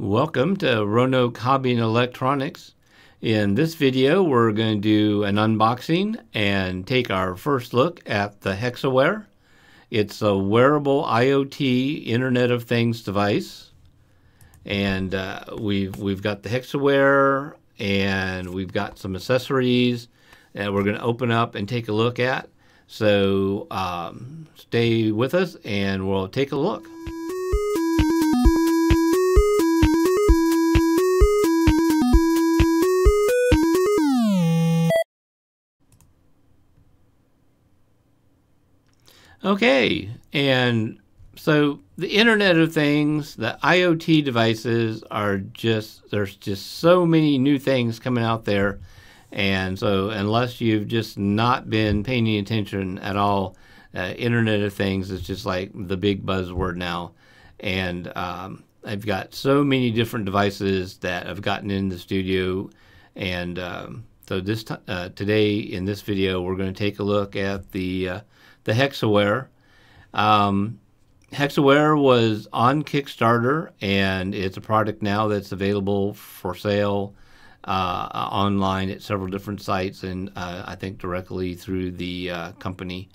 Welcome to Roanoke Hobby and Electronics. In this video, we're going to do an unboxing and take our first look at the Hexiwear. It's a wearable IoT Internet of Things device. And uh, we've, we've got the Hexiwear and we've got some accessories that we're going to open up and take a look at. So um, stay with us and we'll take a look. Okay, and so the Internet of Things, the IoT devices are just, there's just so many new things coming out there. And so, unless you've just not been paying attention at all, uh, Internet of Things is just like the big buzzword now. And um, I've got so many different devices that I've gotten in the studio. And um, so, this uh, today in this video, we're going to take a look at the uh, the Hexiwear. Um, Hexiwear was on Kickstarter, and it's a product now that's available for sale uh, online at several different sites, and uh, I think directly through the uh, company.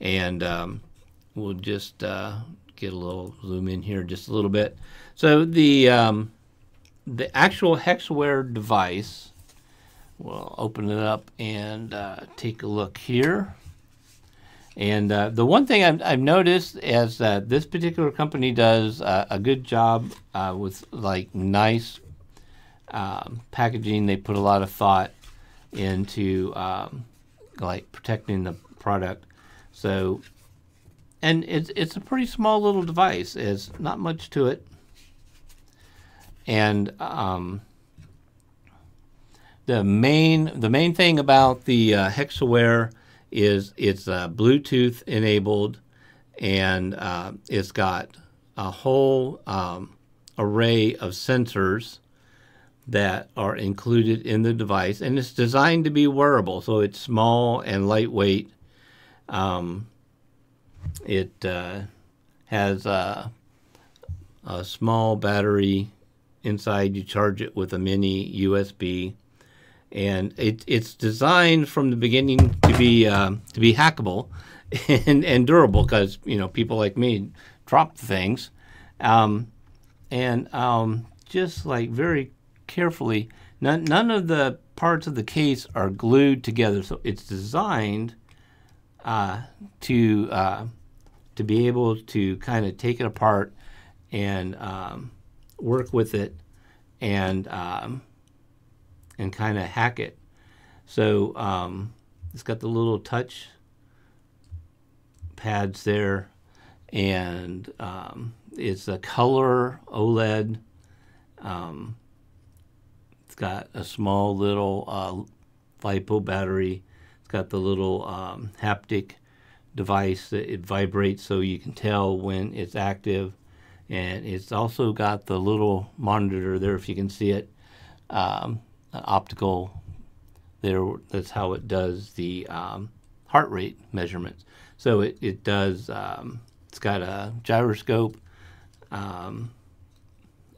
And um, we'll just uh, get a little zoom in here just a little bit. So the um, the actual Hexiwear device, we'll open it up and uh, take a look here. And uh, the one thing I've, I've, noticed is that this particular company does uh, a good job uh, with like nice um, packaging. They put a lot of thought into um, like protecting the product. So, and it's it's a pretty small little device. It's not much to it, and um, the main the main thing about the uh, Hexiwear is it's uh, Bluetooth enabled and uh, it's got a whole um, array of sensors that are included in the device and it's designed to be wearable so it's small and lightweight. Um, it uh, has a, a small battery inside. You charge it with a mini USB and it, it's designed from the beginning to be uh, to be hackable and, and durable because you know people like me drop things, um, and um, just like very carefully. None, none of the parts of the case are glued together, so it's designed uh, to uh, to be able to kind of take it apart and um, work with it and um, and kind of hack it. So um, it's got the little touch pads there, and um, it's a color OLED. Um, it's got a small little uh, LiPo battery. It's got the little um, haptic device that it vibrates so you can tell when it's active. And it's also got the little monitor there, if you can see it, um, optical there that's how it does the um, heart rate measurements. So it, it does um, it's got a gyroscope um,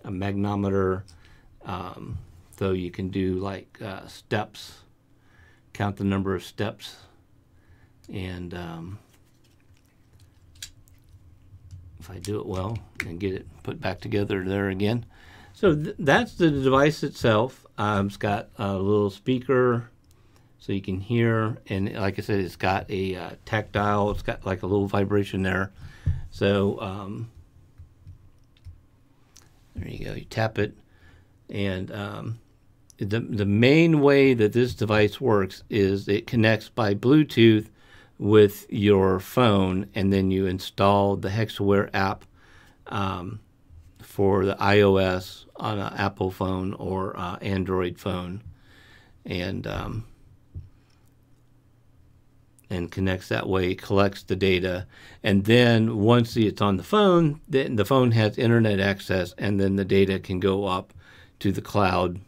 a magnetometer um, so you can do like uh, steps count the number of steps and um, if I do it well and get it put back together there again so th that's the device itself. Um, it's got a little speaker so you can hear, and like I said, it's got a uh, tactile. It's got like a little vibration there. So um, there you go. You tap it, and um, the the main way that this device works is it connects by Bluetooth with your phone, and then you install the Hexiwear app. Um, for the iOS on an Apple phone or uh, Android phone, and um, and connects that way, collects the data, and then once it's on the phone, then the phone has internet access, and then the data can go up to the cloud.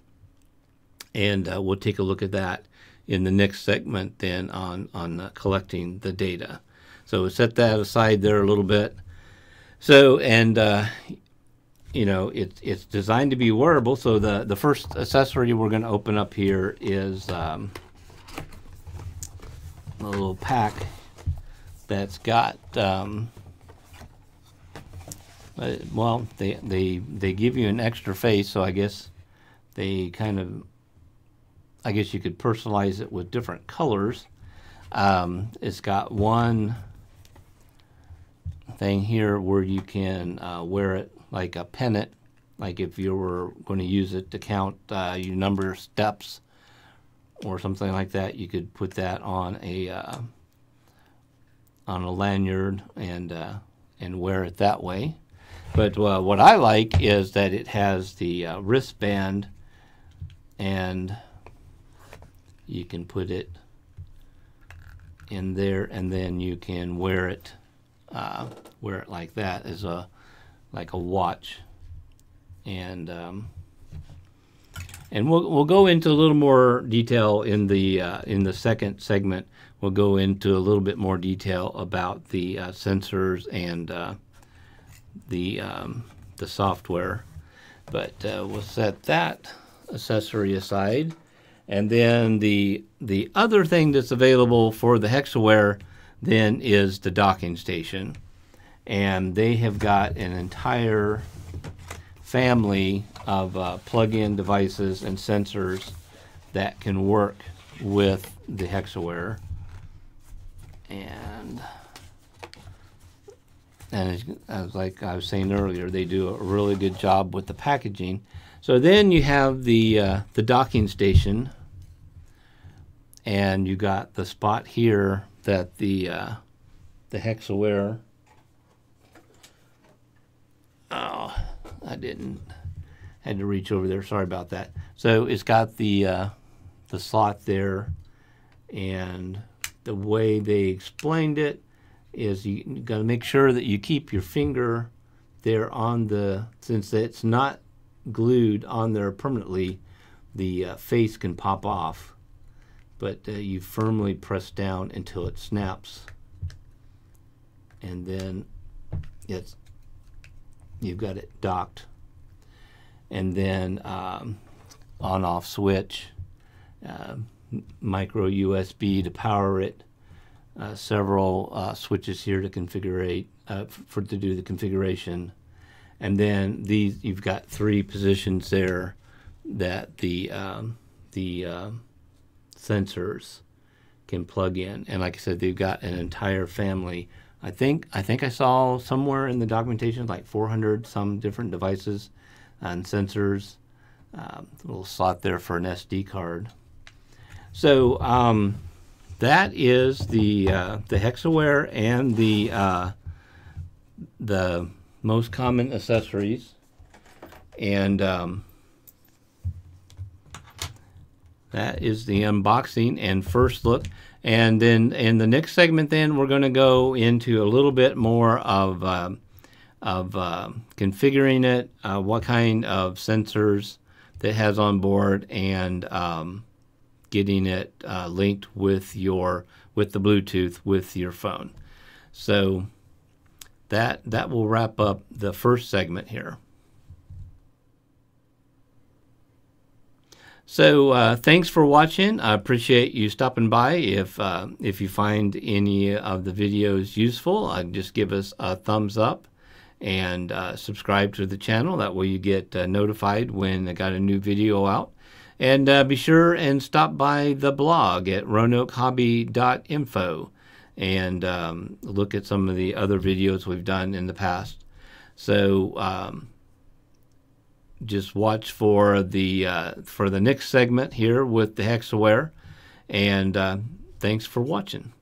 And uh, we'll take a look at that in the next segment then on on uh, collecting the data. So set that aside there a little bit. So and uh, you know, it's it's designed to be wearable. So the the first accessory we're going to open up here is um, a little pack that's got. Um, uh, well, they they they give you an extra face, so I guess they kind of. I guess you could personalize it with different colors. Um, it's got one thing here where you can uh, wear it like a pennant, like if you were going to use it to count uh, your number of steps or something like that, you could put that on a uh, on a lanyard and uh, and wear it that way. But uh, what I like is that it has the uh, wristband, and you can put it in there, and then you can wear it uh, wear it like that as a like a watch, and um, and we'll we'll go into a little more detail in the uh, in the second segment. We'll go into a little bit more detail about the uh, sensors and uh, the um, the software, but uh, we'll set that accessory aside. And then the the other thing that's available for the Hexiwear then is the docking station. And they have got an entire family of uh, plug-in devices and sensors that can work with the Hexiwear. And and as, like I was saying earlier, they do a really good job with the packaging. So then you have the uh, the docking station, and you got the spot here that the uh, the Hexiwear. Oh, I didn't. Had to reach over there. Sorry about that. So it's got the uh, the slot there, and the way they explained it is you, got to make sure that you keep your finger there on the since it's not glued on there permanently the uh, face can pop off but uh, you firmly press down until it snaps and then it's you've got it docked and then um, on off switch uh, micro USB to power it uh, several uh, switches here to configure uh, for to do the configuration and then these you've got three positions there that the um, the um, sensors can plug in. And like I said, they've got an entire family. I think I think I saw somewhere in the documentation like 400 some different devices and sensors. Um, a little slot there for an SD card. So um, that is the uh, the Hexiwear and the uh, the most common accessories. And um, That is the unboxing and first look. And then in the next segment, then we're going to go into a little bit more of uh, of uh, configuring it, uh, what kind of sensors that has on board, and um, getting it uh, linked with your with the Bluetooth with your phone. So that that will wrap up the first segment here. So uh, thanks for watching. I appreciate you stopping by. If uh, if you find any of the videos useful, uh, just give us a thumbs up and uh, subscribe to the channel. That way you get uh, notified when I got a new video out. And uh, be sure and stop by the blog at roanoke.hobby.info and um, look at some of the other videos we've done in the past. So um, just watch for the uh, for the next segment here with the Hexiwear, and uh, thanks for watching.